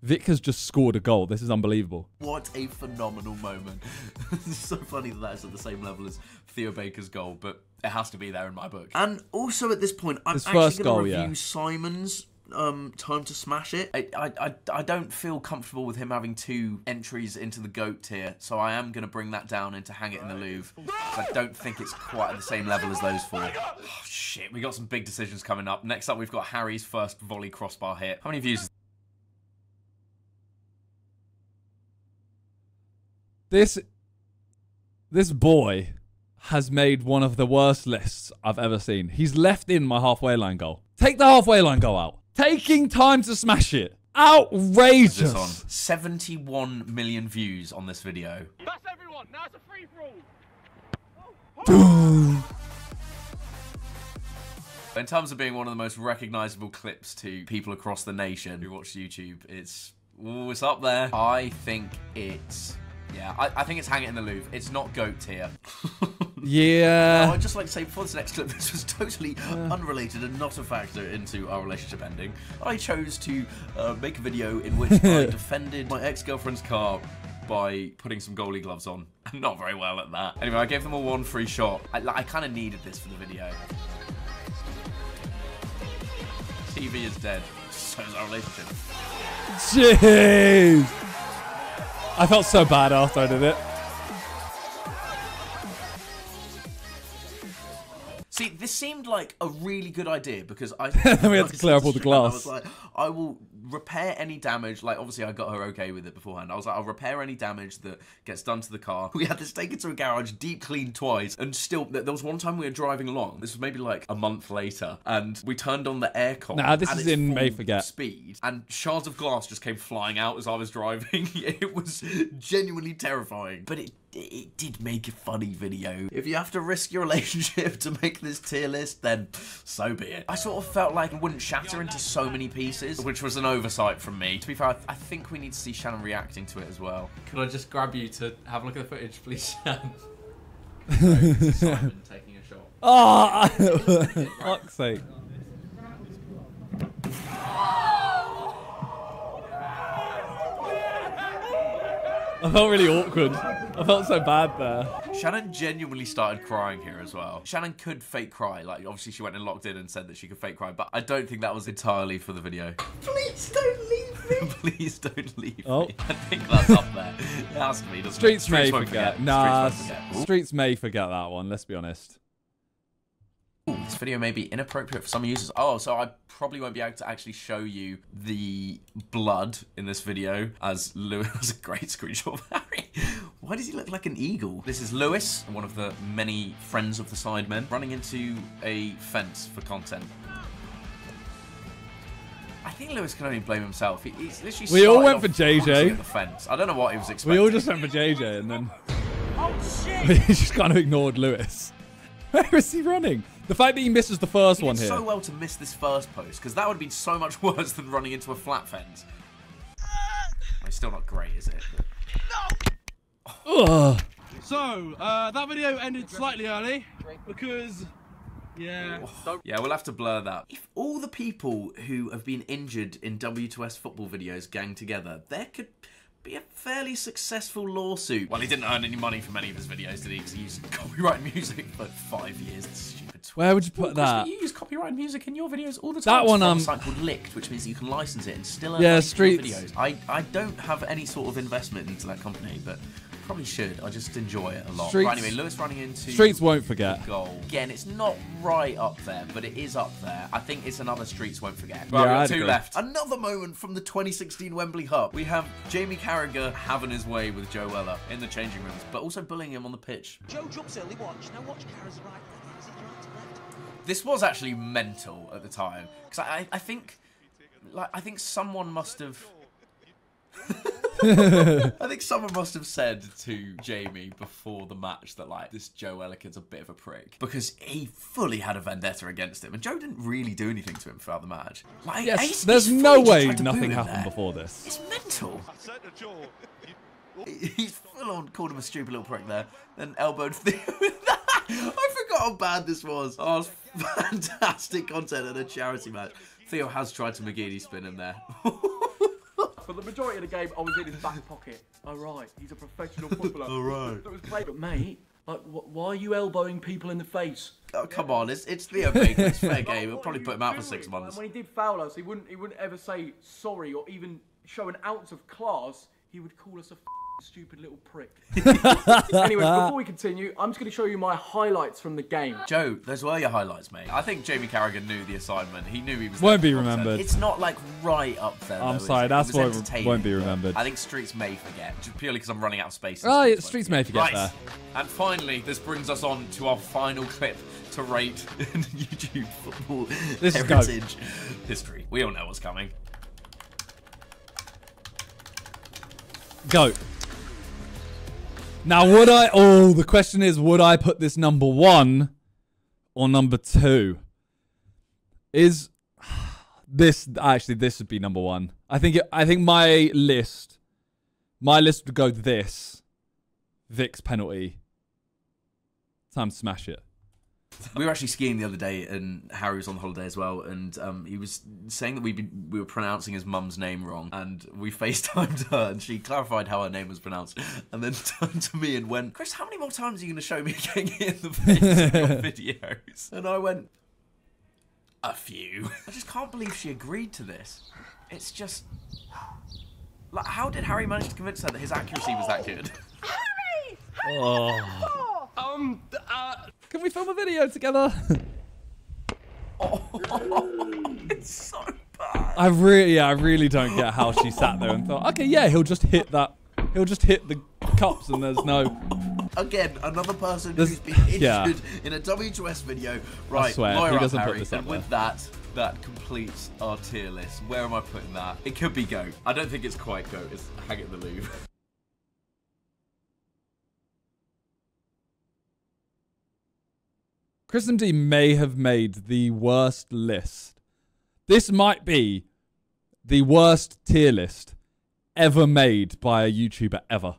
S1: Vik has just scored a goal. This is unbelievable.
S2: What a phenomenal moment. it's so funny that that is at the same level as Theo Baker's goal, but it has to be there in my book. And also at this point, I'm
S1: His
S2: actually going to review
S1: yeah.
S2: Simon's um, time to smash it. I, I, I, I don't feel comfortable with him having two entries into the GOAT tier, so I am going to bring that down into Hang It in the Louvre. 'cause I don't think it's quite at the same level as those four. Oh, shit, we got some big decisions coming up. Next up, we've got Harry's first volley crossbar hit. How many views?
S1: This, this boy has made one of the worst lists I've ever seen. He's left in my halfway line goal. Take the halfway line goal out. Taking time to smash it. Outrageous.
S2: on? 71 million views on this video.
S12: That's everyone. Now it's a free for all.
S2: In terms of being one of the most recognizable clips to people across the nation who watch YouTube, it's ooh, it's up there. I think it's yeah, I, I think it's hanging in the Louvre. It's not GOAT tier.
S1: Yeah.
S2: Now, I'd just like to say before this next clip, this was totally unrelated and not a factor into our relationship ending. I chose to uh, make a video in which I defended my ex-girlfriend's car by putting some goalie gloves on. I'm not very well at that. Anyway, I gave them a one free shot. I, I kind of needed this for the video. TV is dead. So is our relationship.
S1: Jeez. I felt so bad after I did it.
S2: See, this seemed like a really good idea because I.
S1: Then we had to clear up all the glass.
S2: I was like, I will repair any damage. Like, obviously, I got her okay with it beforehand. I was like, I'll repair any damage that gets done to the car. We had this taken to a garage, deep cleaned twice, and still, there was one time we were driving along. This was maybe like a month later, and we turned on the aircon.
S1: Nah, this is in May Forget.
S2: Speed, and shards of glass just came flying out as I was driving. it was genuinely terrifying, but it it did make a funny video. If you have to risk your relationship to make this tier list, then so be it. I sort of felt like it wouldn't shatter into so many pieces, which was an oversight from me. To be fair, I, I think we need to see Shannon reacting to it as well.
S19: Could I just grab you to have a look at the footage, please, Shan? Simon taking a shot.
S1: Oh, fuck's sake. I felt really awkward. I felt so bad there.
S2: Shannon genuinely started crying here as well. Shannon could fake cry, like obviously she went and locked in and said that she could fake cry, but I don't think that was entirely for the video. Please don't leave me. Please don't leave
S1: Oh.
S2: me. I think that's up there. It has to be, doesn't
S1: Streets
S2: it?
S1: may
S2: won't
S1: forget. Nah,
S2: won't forget.
S1: Streets may forget that one, let's be honest.
S2: This video may be inappropriate for some users. Oh, so I probably won't be able to actually show you the blood in this video as Lewis has a great screenshot of Harry. Why does he look like an eagle? This is Lewis, one of the many friends of the Sidemen, running into a fence for content. I think Lewis can only blame himself. He, he's literally
S1: We all went for JJ.
S2: at the fence. I don't know what he was expecting.
S1: We all just went for JJ and then
S2: Oh
S1: we just kind of ignored Lewis. Where is he running? The fact that he misses the first
S2: He
S1: one
S2: did
S1: here.
S2: so well to miss this first post because that would have been so much worse than running into a flat fence. It's still not great, is it? No.
S1: Ugh.
S4: So, uh, that video ended slightly early because, yeah.
S2: Yeah, we'll have to blur that. If all the people who have been injured in W2S football videos gang together, there could be a fairly successful lawsuit. Well, he didn't earn any money from any of his videos, did he? Because he used copyright music for five years. Stupid.
S1: Where would you put
S2: Ooh, Chris,
S1: that?
S2: You use copyright music in your videos all the time.
S1: That
S2: time.
S1: one, um,
S2: a site called Lickd, which means you can license it and still earn
S1: Yeah,
S2: money from your
S1: Streets-
S2: videos. I, I don't have any sort of investment into that company, but probably should. I just enjoy it a lot.
S1: Streets-
S2: right, anyway, Lewis running into
S1: Streets won't forget.
S2: goal. Again, it's not right up there, but it is up there. I think it's another Streets won't forget. Right, we've got
S1: I'd
S2: two
S1: agree.
S2: left. Another moment from the 2016 Wembley Cup. We have Jamie Carragher having his way with Joe Weller in the changing rooms, but also bullying him on the pitch.
S14: Joe jumps early, watch. Now watch Carragher's right. Is it right to left?
S2: This was actually mental at the time because I, I think, like, I think someone must have. I think someone must have said to Jamie before the match that like this Joe Ellicott's a bit of a prick because he fully had a vendetta against him, and Joe didn't really do anything to him throughout the match. Like,
S1: Yes,
S2: he's-
S1: there's no way
S2: tried to boo
S1: nothing happened
S2: there.
S1: before this.
S2: It's mental. He's full on called him a stupid little prick there, then elbowed Theo with that. I forgot how bad this was. Oh, it's fantastic content at a charity match. Theo has tried to McGeady spin him there.
S20: For the majority of the game, I was in his back pocket. All right, he's a professional footballer.
S2: All right.
S20: That was played, but mate, like, wh- why are you elbowing people in the face?
S2: Oh, come on, it's, it's Theo Baker. It's fair game. It'll probably put him out for six months.
S20: When he did foul us, he wouldn't he wouldn't ever say sorry or even show an ounce of class. He would call us a stupid little prick. anyway, before we continue, I'm just going to show you my highlights from the game.
S2: Joe, those were your highlights, mate. I think Jamie Carragher knew the assignment. He knew he was.
S1: Won't be remembered.
S2: It's not like right up there.
S1: I'm
S2: though,
S1: sorry,
S2: it?
S1: that's
S2: It was
S1: what
S2: entertaining,
S1: won't be remembered.
S2: I think Streets may forget, just purely because I'm running out of space.
S1: Oh, yeah, Streets may forget
S2: Right,
S1: there.
S2: and finally, this brings us on to our final clip to rate YouTube football
S1: This is
S2: heritage history. We all know what's coming.
S1: Go. Now, would I? Oh, the question is, would I put this number one or number two? Is this actually? This would be number one. I think. It, I think my list, my list would go this, Vik's penalty. Time to smash it.
S2: We were actually skiing the other day, and Harry was on holiday as well, and um, he was saying that we we were pronouncing his mum's name wrong, and we FaceTimed her, and she clarified how her name was pronounced, and then turned to me and went, "Chris, how many more times are you going to show me getting hit in the face in your videos?" And I went, "A few." I just can't believe she agreed to this. It's just, like, how did Harry manage to convince her that his accuracy was that good?
S1: harry Oh.
S20: Um, uh,
S1: Can we film a video together?
S2: oh, it's so bad.
S1: I really, yeah, I really don't get how she sat there and thought, okay, yeah, he'll just hit that. He'll just hit the cups, and there's no.
S2: Again, another person
S1: There's-
S2: who's been injured
S1: yeah.
S2: in a W2S video. Right,
S1: swear,
S2: lawyer
S1: he doesn't put
S2: Harry.
S1: this
S2: and
S1: up
S2: with that, that completes our tier list. Where am I putting that? It could be GOAT. I don't think it's quite GOAT. It's Hang It in the Louvre.
S1: Chris MD may have made the worst list. This might be the worst tier list ever made by a YouTuber ever.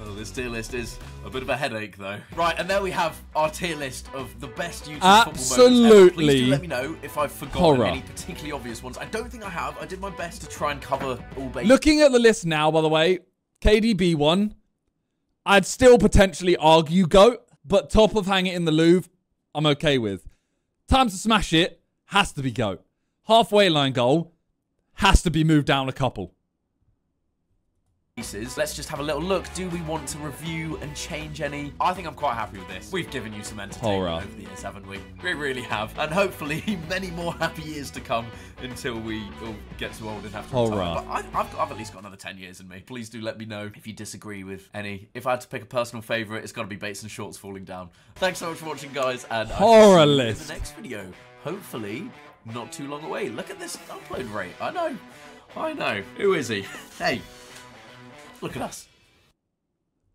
S2: Oh, this tier list is a bit of a headache, though. Right, and there we have our tier list of the best YouTube football moments ever. Please
S1: Absolutely
S2: do let me know if I've forgotten
S1: horror.
S2: any particularly obvious ones. I don't think I have. I did my best to try and cover all bases.
S1: Looking at the list now, by the way, KDB one, I'd still potentially argue GOAT, but top of Hang It in the Louvre, I'm okay with. Time to smash it, has to be GOAT. Halfway line goal, has to be moved down a couple.
S2: Pieces. Let's just have a little look. Do we want to review and change any? I think I'm quite happy with this. We've given you some entertainment over the years, haven't we? We really have. And hopefully many more happy years to come until we all get too old and have to retire.
S1: Horror.
S2: But I've, I've, got- I've at least got another 10 years in me. Please do let me know if you disagree with any. If I had to pick a personal favourite, it's got to be Bates and Shorts falling down. Thanks so much for watching, guys. And
S1: Horror
S2: see you
S1: list.
S2: in the next video. Hopefully, not too long away. Look at this upload rate. I know. I know. Who is he? Hey, look at us.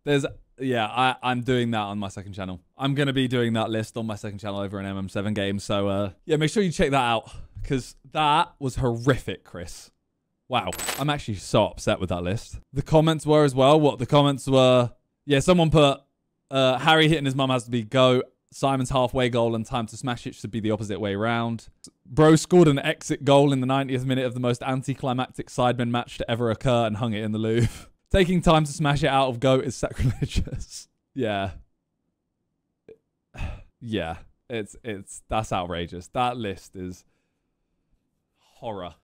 S1: There's yeah, I, I'm doing that on my second channel. I'm gonna be doing that list on my second channel over in MM7 games. So uh yeah, make sure you check that out. Cause that was horrific, Chris. Wow. I'm actually so upset with that list. The comments were as well. What the comments were yeah, someone put uh Harry hitting his mum has to be go. Simon's halfway goal and time to smash it should be the opposite way round. Bro scored an exit goal in the 90th minute of the most anticlimactic sidemen match to ever occur and hung it in the Louvre. Taking time to smash it out of goat is sacrilegious. yeah. Yeah. It's it's that's outrageous. That list is horror.